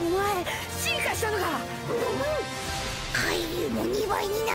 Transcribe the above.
お前進化したのか。海流も2倍にな